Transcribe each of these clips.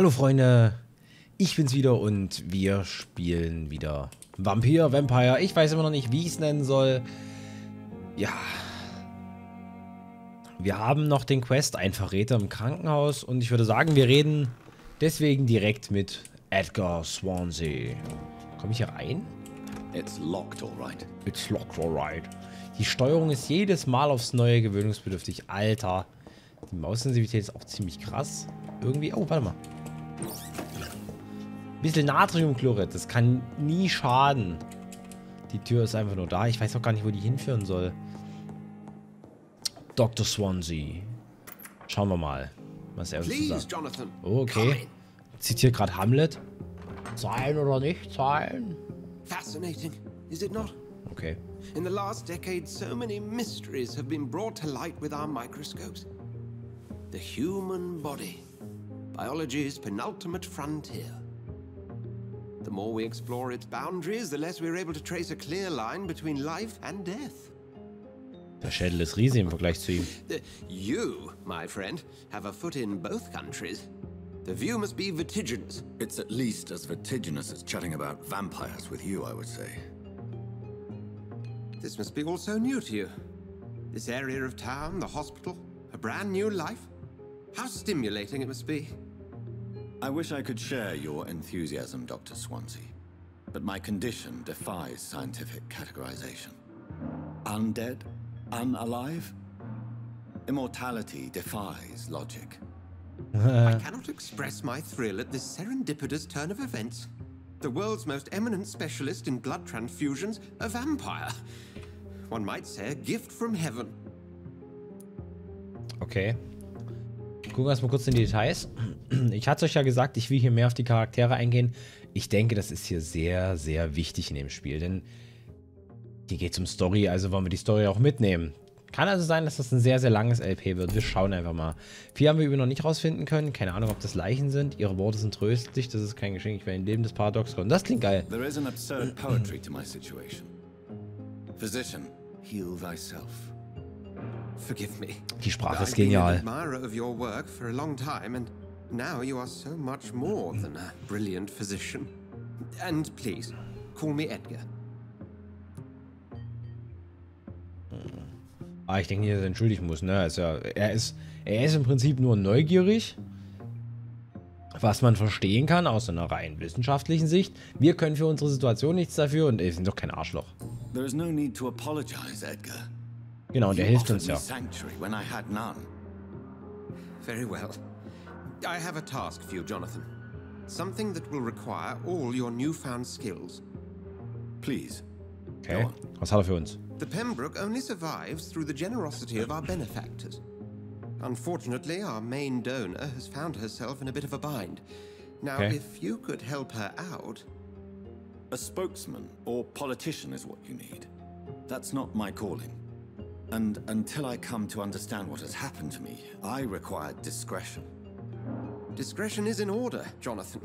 Hallo Freunde, ich bin's wieder und wir spielen wieder Vampir, Vampire. Ich weiß immer noch nicht, wie ich es nennen soll. Ja. Wir haben noch den Quest, ein Verräter im Krankenhaus und ich würde sagen, wir reden deswegen direkt mit Edgar Swansea. Komme ich hier rein? It's locked, all right. It's locked, alright. Die Steuerung ist jedes Mal aufs Neue gewöhnungsbedürftig. Alter. Die Maussensibilität ist auch ziemlich krass. Irgendwie. Oh, warte mal. Bisschen Natriumchlorid. Das kann nie schaden. Die Tür ist einfach nur da. Ich weiß auch gar nicht, wo die hinführen soll. Dr. Swansea. Schauen wir mal, was er uns Please, sagen Jonathan. Oh, okay. Zitiert gerade Hamlet. Sein oder nicht sein? in. Fascinating, is it not? Okay. In the last decade, so many mysteries have been brought to light with our microscopes. The human body, biology's penultimate frontier. The more we explore its boundaries, the less we're able to trace a clear line between life and death. Der Schädel ist riesig im Vergleich zu ihm. You, my friend, have a foot in both countries. The view must be vertiginous. It's at least as vertiginous as chatting about vampires with you, I would say. This must be all so new to you. This area of town, the hospital, a brand new life. How stimulating it must be. I wish I could share your enthusiasm, Dr. Swansea, but my condition defies scientific categorization. Undead? Unalive? Immortality defies logic. Uh-huh. I cannot express my thrill at this serendipitous turn of events. The world's most eminent specialist in blood transfusions, a vampire. One might say a gift from heaven. Okay. Gucken wir erstmal kurz in die Details. Ich hatte euch ja gesagt, ich will hier mehr auf die Charaktere eingehen. Ich denke, das ist hier sehr, sehr wichtig in dem Spiel, denn hier geht es um Story, also wollen wir die Story auch mitnehmen. Kann also sein, dass das ein sehr, sehr langes LP wird. Wir schauen einfach mal. Viel haben wir über noch nicht rausfinden können. Keine Ahnung, ob das Leichen sind. Ihre Worte sind tröstlich. Das ist kein Geschenk. Ich werde ein Leben des Paradox kommen. Das klingt geil. There is an absurd poetry to my situation. Physician, heal thyself. Forgive me. Die Sprache ist genial. admirer of your work for a long time, and now you are so much more than a brilliant physician. And please, call me Edgar. Ah, ich denke dass er entschuldigen muss, ne? Also, er ist, er ist im Prinzip nur neugierig, was man verstehen kann aus einer rein wissenschaftlichen Sicht. Wir können für unsere Situation nichts dafür und wir sind doch kein Arschloch. There is no need to apologize, Edgar. Genau, und der You hilft offered uns me ja. sanctuary when I had none. Very well. I have a task for you, Jonathan. Something that will require all your newfound skills. Please, Okay, was hat er für uns? The Pembroke only survives through the generosity of our benefactors. Unfortunately, our main donor has found herself in a bit of a bind. Now, Okay. if you could help her out, A spokesman or politician is what you need. That's not my calling. And until I come to understand what has happened to me, I require discretion. discretion is in order, Jonathan.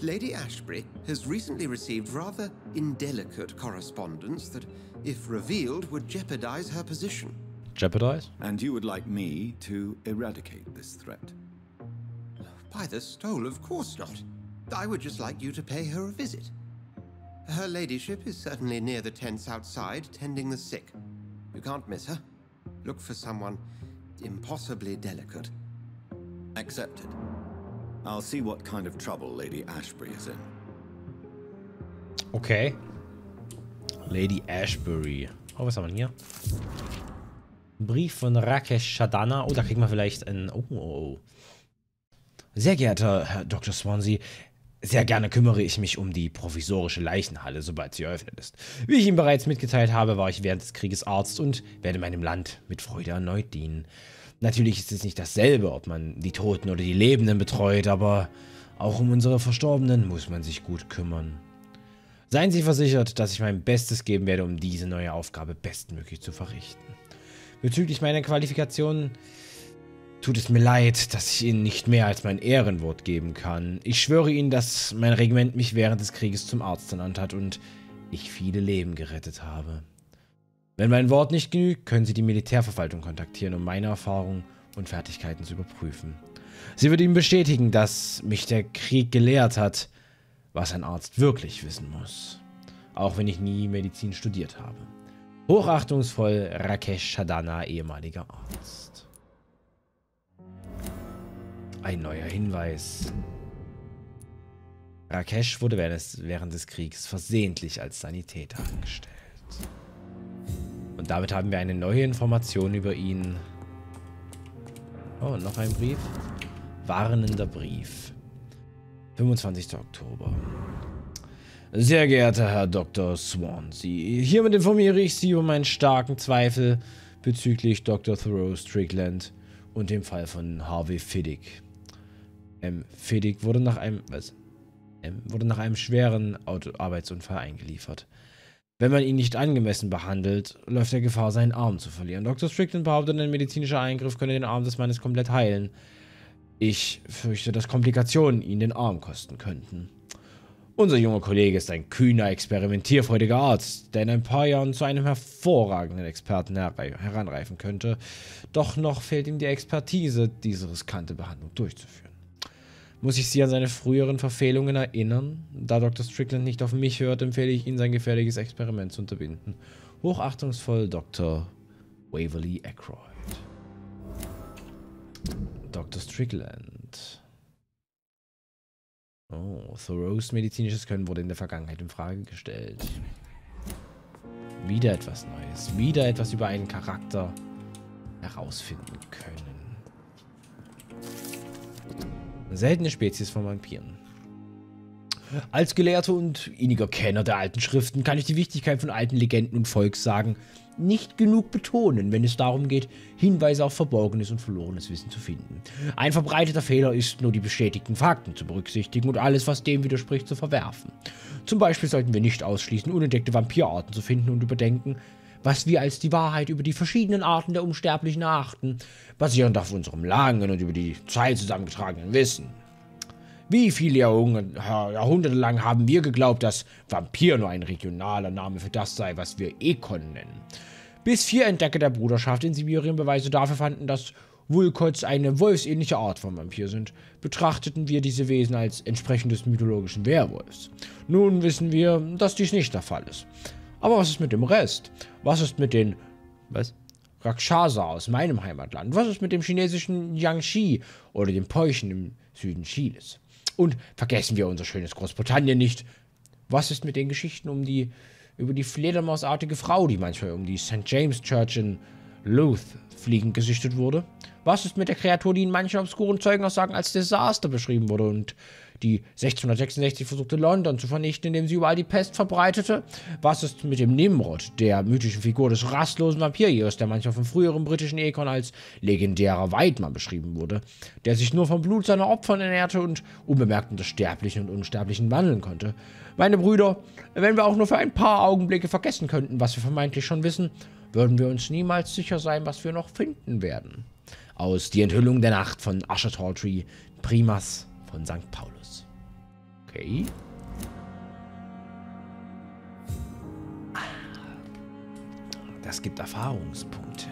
Lady Ashbury has recently received rather indelicate correspondence that, if revealed, would jeopardize her position. Jeopardize? And you would like me to eradicate this threat. By the stole, of course not. I would just like you to pay her a visit. Her ladyship is certainly near the tents outside, tending the sick. You can't miss her. Look for someone impossibly delicate. Accepted. I'll see what kind of trouble Lady Ashbury is in. Okay. Lady Ashbury. Oh, was haben wir hier? Brief von Rakesh Shadana. Oh, da kriegen wir vielleicht ein... Oh, oh, oh. Sehr geehrter Herr Dr. Swansea, sehr gerne kümmere ich mich um die provisorische Leichenhalle, sobald sie eröffnet ist. Wie ich Ihnen bereits mitgeteilt habe, war ich während des Krieges Arzt und werde meinem Land mit Freude erneut dienen. Natürlich ist es nicht dasselbe, ob man die Toten oder die Lebenden betreut, aber auch um unsere Verstorbenen muss man sich gut kümmern. Seien Sie versichert, dass ich mein Bestes geben werde, um diese neue Aufgabe bestmöglich zu verrichten. Bezüglich meiner Qualifikationen tut es mir leid, dass ich Ihnen nicht mehr als mein Ehrenwort geben kann. Ich schwöre Ihnen, dass mein Regiment mich während des Krieges zum Arzt ernannt hat und ich viele Leben gerettet habe. Wenn mein Wort nicht genügt, können Sie die Militärverwaltung kontaktieren, um meine Erfahrungen und Fertigkeiten zu überprüfen. Sie wird ihm bestätigen, dass mich der Krieg gelehrt hat, was ein Arzt wirklich wissen muss. Auch wenn ich nie Medizin studiert habe. Hochachtungsvoll Rakesh Shadana, ehemaliger Arzt. Ein neuer Hinweis. Rakesh wurde während des Kriegs versehentlich als Sanitäter angestellt. Und damit haben wir eine neue Information über ihn. Oh, noch ein Brief. Warnender Brief. 25. Oktober. Sehr geehrter Herr Dr. Swansea, hiermit informiere ich Sie über meinen starken Zweifel bezüglich Dr. Thoreau Strickland und dem Fall von Harvey Fiddick. M. Fiddick wurde nach einem, was? M. wurde nach einem schweren Auto Arbeitsunfall eingeliefert. Wenn man ihn nicht angemessen behandelt, läuft er Gefahr, seinen Arm zu verlieren. Dr. Strickland behauptet, ein medizinischer Eingriff könne den Arm des Mannes komplett heilen. Ich fürchte, dass Komplikationen ihn den Arm kosten könnten. Unser junger Kollege ist ein kühner, experimentierfreudiger Arzt, der in ein paar Jahren zu einem hervorragenden Experten heranreifen könnte. Doch noch fehlt ihm die Expertise, diese riskante Behandlung durchzuführen. Muss ich Sie an seine früheren Verfehlungen erinnern? Da Dr. Strickland nicht auf mich hört, empfehle ich Ihnen, sein gefährliches Experiment zu unterbinden. Hochachtungsvoll Dr. Waverly Ackroyd. Dr. Strickland. Oh, Thoreaus medizinisches Können wurde in der Vergangenheit in Frage gestellt. Wieder etwas Neues. Wieder etwas über einen Charakter herausfinden können. Seltene Spezies von Vampiren. Als Gelehrter und inniger Kenner der alten Schriften kann ich die Wichtigkeit von alten Legenden und Volkssagen nicht genug betonen, wenn es darum geht, Hinweise auf verborgenes und verlorenes Wissen zu finden. Ein verbreiteter Fehler ist nur die bestätigten Fakten zu berücksichtigen und alles, was dem widerspricht, zu verwerfen. Zum Beispiel sollten wir nicht ausschließen, unentdeckte Vampirarten zu finden und überdenken, was wir als die Wahrheit über die verschiedenen Arten der Unsterblichen erachten, basierend auf unserem langen und über die Zeit zusammengetragenen Wissen. Wie viele Jahrhunderte lang haben wir geglaubt, dass Vampir nur ein regionaler Name für das sei, was wir Ekon nennen. Bis vier Entdecker der Bruderschaft in Sibirien Beweise dafür fanden, dass Vulkots eine wolfsähnliche Art von Vampir sind, betrachteten wir diese Wesen als entsprechend des mythologischen Werwolfs. Nun wissen wir, dass dies nicht der Fall ist. Aber was ist mit dem Rest? Was ist mit den... Was? Rakshasa aus meinem Heimatland? Was ist mit dem chinesischen Yangshi oder dem Peuchen im Süden Chiles? Und vergessen wir unser schönes Großbritannien nicht. Was ist mit den Geschichten um die, über die Fledermausartige Frau, die manchmal um die St. James Church in Louth fliegend gesichtet wurde? Was ist mit der Kreatur, die in manchen obskuren Zeugenaussagen als Desaster beschrieben wurde und die 1666 versuchte London zu vernichten, indem sie überall die Pest verbreitete? Was ist mit dem Nimrod, der mythischen Figur des rastlosen Vampirjägers, der manchmal vom früheren britischen Ekon als legendärer Weidmann beschrieben wurde, der sich nur vom Blut seiner Opfer ernährte und unbemerkt unter Sterblichen und Unsterblichen wandeln konnte? Meine Brüder, wenn wir auch nur für ein paar Augenblicke vergessen könnten, was wir vermeintlich schon wissen, würden wir uns niemals sicher sein, was wir noch finden werden. Aus Die Enthüllung der Nacht von Usher Tawdry, Primas von St. Paulus. Okay. Das gibt Erfahrungspunkte.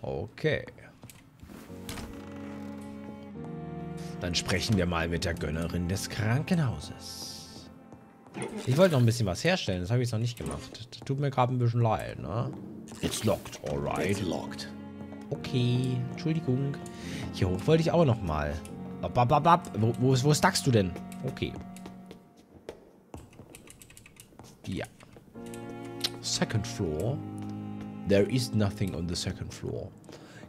Okay. Dann sprechen wir mal mit der Gönnerin des Krankenhauses. Ich wollte noch ein bisschen was herstellen, das habe ich noch nicht gemacht. Das tut mir gerade ein bisschen leid, ne? It's locked, alright. It's locked. Okay, Entschuldigung. Hier hoch wollte ich auch noch mal. Wo, wo, wo stackst du denn? Okay. Ja. Second floor. There is nothing on the second floor.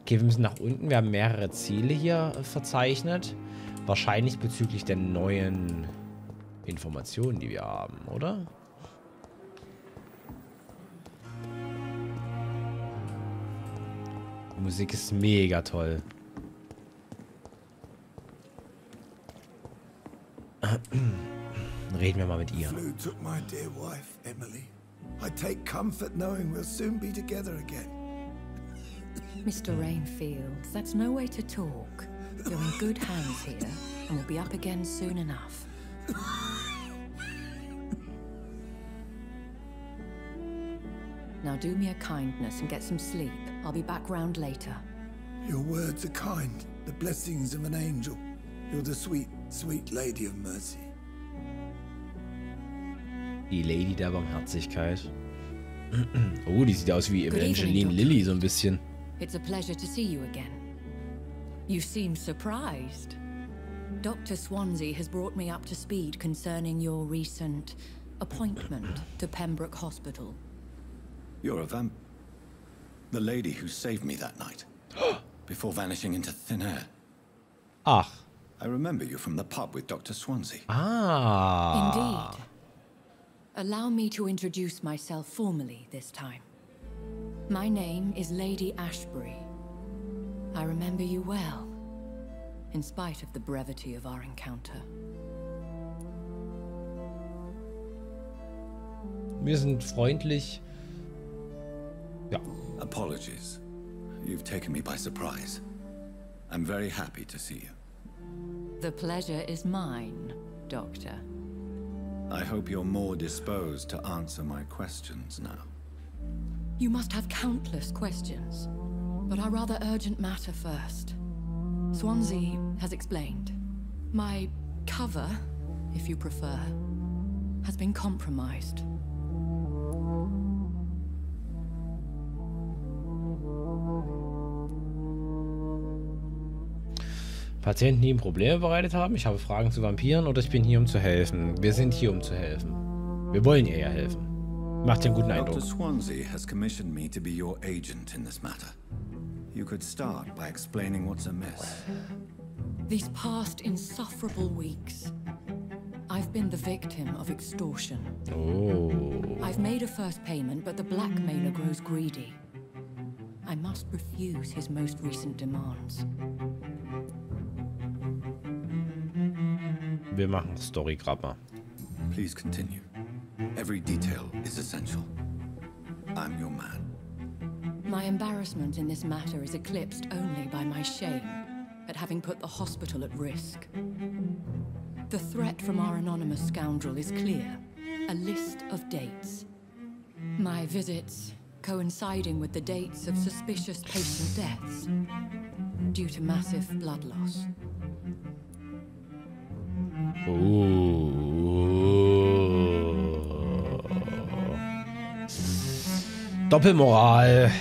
Okay, wir müssen nach unten. Wir haben mehrere Ziele hier verzeichnet. Wahrscheinlich bezüglich der neuen Informationen, die wir haben, oder? Die Musik ist mega toll. Reden wir mal mit ihr. Flew took my dear wife, Emily. I take comfort knowing we'll soon be together again. Mr. Rainfield, that's no way to talk. You're in good hands here, and we'll be up again soon enough. Now do me a kindness and get some sleep. I'll be back round later. Your words are kind, the blessings of an angel. You're the sweet, sweet lady of mercy. Die Lady der Barmherzigkeit. Oh, die sieht aus wie Evangeline. Lilly so ein bisschen. It's a pleasure to see you again. You seem surprised. Dr. Swansea has brought me up to speed concerning your recent appointment to Pembroke Hospital. You're a vamp. The lady who saved me that night. before vanishing into thin air. Ah. I remember you from the pub with Dr. Swansea. Ah. Indeed. Allow me to introduce myself formally this time. My name is Lady Ashbury. I remember you well, in spite of the brevity of our encounter. Wir sind freundlich. Ja. Apologies. You've taken me by surprise. I'm very happy to see you. The pleasure is mine, Doctor. I hope you're more disposed to answer my questions now. You must have countless questions, but our rather urgent matter first. Swansea has explained. My cover, if you prefer, has been compromised. Patienten, die ihm Probleme bereitet haben. Ich habe Fragen zu Vampiren oder ich bin hier, um zu helfen. Wir sind hier, um zu helfen. Wir wollen ihr ja helfen. Macht den guten Dr. Eindruck. Swansea has commissioned me to be your agent in this matter. You could start by explaining what's amiss. These past insufferable weeks, I've been the victim of extortion. Oh. I've made a first payment, but the blackmailer grows greedy. I must refuse his most recent demands. Wir machen Story grabber. Please continue. Every detail is essential. I'm your man. My embarrassment in this matter is eclipsed only by my shame at having put the hospital at risk. The threat from our anonymous scoundrel is clear a list of dates. My visits coinciding with the dates of suspicious patient deaths due to massive blood loss. Oh. Doppelmoral.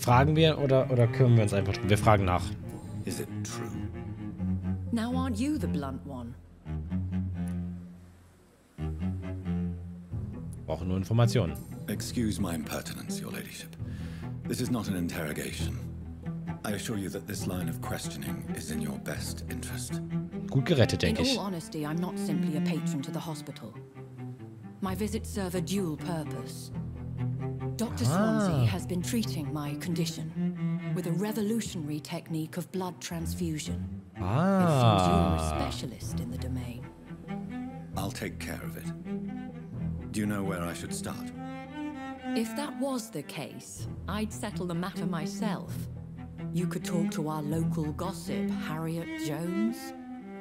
Fragen wir oder, oder kümmern wir uns einfach drum? Wir fragen nach. Is it true? Now, aren't you the blunt one? Brauchen nur Informationen. Excuse my impertinence, Your Ladyship. This is not an interrogation. I assure you that this line of questioning is in your best interest. Gut gerettet, In denke ich. all honesty, I'm not simply a patron to the hospital. My visits serve a dual purpose. Dr. Swansea has been treating my condition with a revolutionary technique of blood transfusion. It seems you're a Ah. specialist in the domain. I'll take care of it. Do you know where I should start? If that was the case, I'd settle the matter myself. You could talk to our local gossip, Harriet Jones.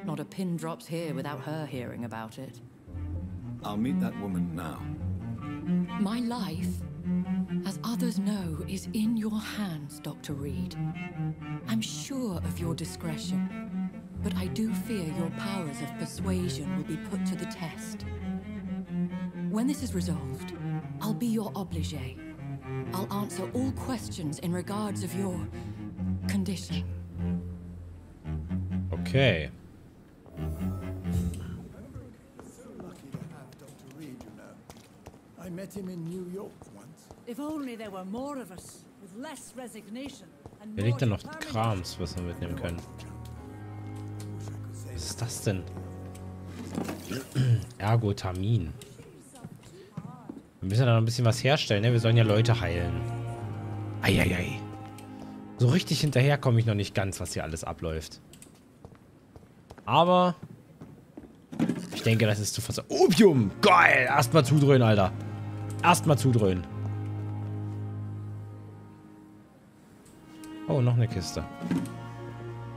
Not a pin drops here without her hearing about it. I'll meet that woman now. My life, as others know, is in your hands, Dr. Reed. I'm sure of your discretion, but I do fear your powers of persuasion will be put to the test. When this is resolved, I'll be your obligé. I'll answer all questions in regards of your condition. Okay. Lucky to have Dr. Reed, you know. I met him in New York once. If only there were more of us, with less resignation and Wer more liegt da noch. Krams, was wir mitnehmen können? Was ist das denn? Ergotamin. Wir müssen da noch ein bisschen was herstellen, ne? Wir sollen ja Leute heilen. Eieiei. So richtig hinterher komme ich noch nicht ganz, was hier alles abläuft. Aber ich denke, das ist zu fassen. Opium! Geil! Erstmal zudröhnen, Alter. Erstmal zudröhnen. Oh, noch eine Kiste.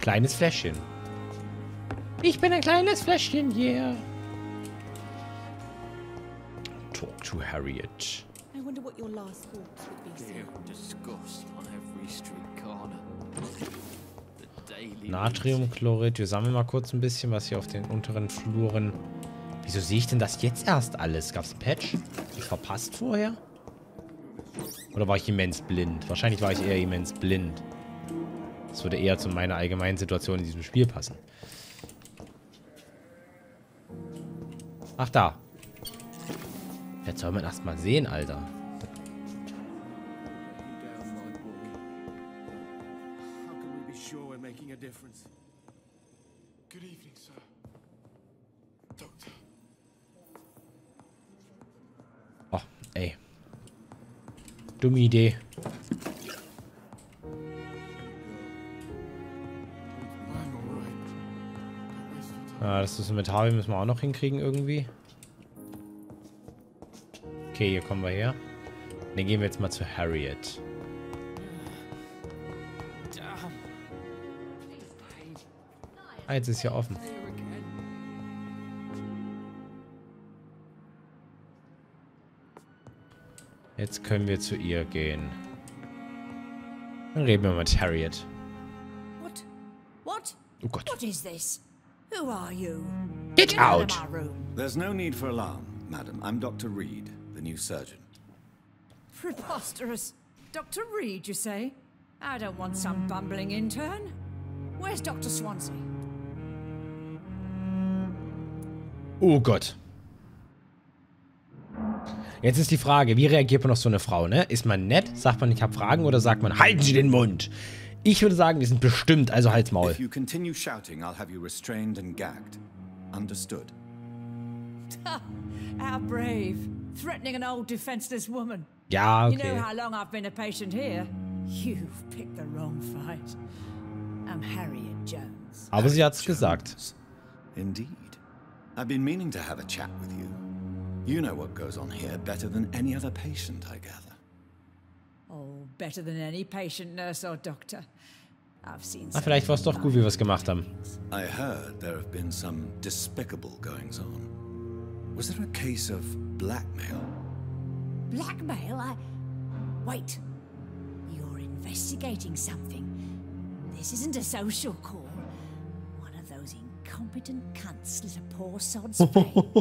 Kleines Fläschchen. Ich bin ein kleines Fläschchen, yeah. Talk to Harriet. I wonder what your last thoughts would be, and disgust on every street corner. Natriumchlorid. Wir sammeln mal kurz ein bisschen, was hier auf den unteren Fluren... Wieso sehe ich denn das jetzt erst alles? Gab es ein Patch? Ich verpasst vorher? Oder war ich immens blind? Wahrscheinlich war ich eher immens blind. Das würde eher zu meiner allgemeinen Situation in diesem Spiel passen. Ach, da. Jetzt soll man erst mal sehen, Alter. down my boy. How das ist mit Harvey müssen wir auch noch hinkriegen irgendwie. Okay, hier kommen wir her. Dann gehen wir jetzt mal zu Harriet. Ah, jetzt ist hier offen. Jetzt können wir zu ihr gehen. Dann reden wir mit Harriet. What? What? Oh Gott. What is this? Who are you? Get out! There's no need for alarm, madam. I'm Dr. Reed, the new surgeon. Preposterous. Dr. Reed, you say? I don't want some bumbling intern. Where's Dr. Swansea? Oh Gott. Jetzt ist die Frage, wie reagiert man auf so eine Frau, ne? Ist man nett? Sagt man, ich habe Fragen? Oder sagt man, halten Sie den Mund? Ich würde sagen, die sind bestimmt, also halt's Maul. If you continue shouting, I'll have you restrained and gagged. Understood? How brave. Threatening an old defenseless woman. Ja, You know okay. how long I've been a patient here? You've picked the wrong fight. I'm Harriet Jones. Aber sie hat's gesagt. Indeed. I've been meaning to have a chat with you. You know what goes on here better than any other patient, I gather. Better than any patient, nurse, or doctor. I've seen Ah, some vielleicht war es doch gut, wie wir es gemacht haben. I heard there have been some despicable goings on. Was there a case of blackmail? Blackmail? I. Wait. You're investigating something. This isn't a social call. One of those incompetent cunts slit a poor sod's brain.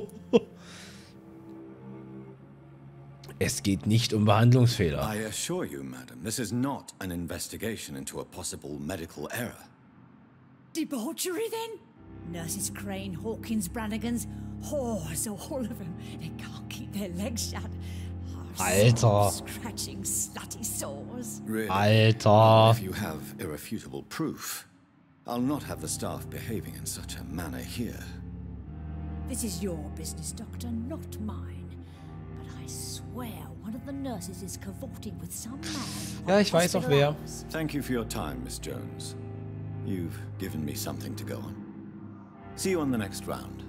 Es geht nicht um Behandlungsfehler. I assure you, madam, this is not an investigation into a possible medical error. Debauchery, then? Nurses Crane, Hawkins, Brannigans, whores, all of them. They can't keep their legs shut. Alter. Scratching slutty sores. Really? Alter. If you have irrefutable proof, I'll not have the staff behaving in such a manner here. This is your business, Doctor, not mine. Ja, ich weiß auch wer. Thank you for your time, Miss Jones. You've given me something to go on. See you on the next round.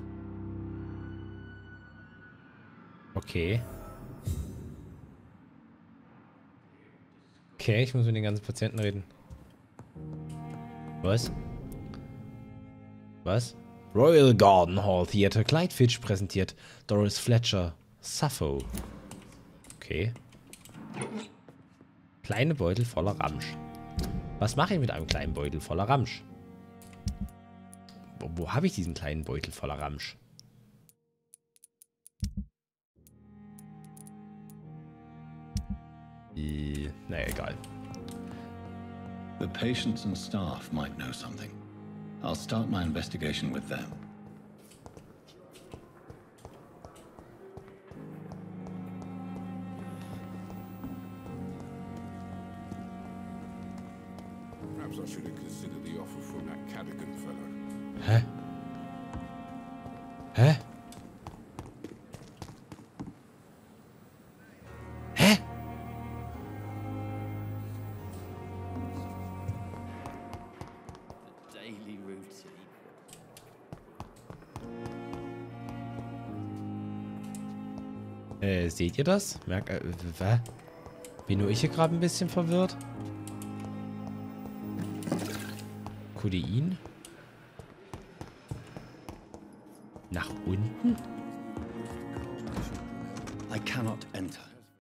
Okay. Okay, ich muss mit den ganzen Patienten reden. Was? Was? Royal Garden Hall Theater. Clyde Fitch präsentiert Doris Fletcher. Sappho. Okay. Kleine Beutel voller Ramsch. Was mache ich mit einem kleinen Beutel voller Ramsch? Wo, wo habe ich diesen kleinen Beutel voller Ramsch? Äh, naja, egal. The patients and staff might know something. I'll start my investigation with them. Hä? Hä? Äh, seht ihr das? Merk, äh? Bin nur ich hier gerade ein bisschen verwirrt? Codein? I cannot enter.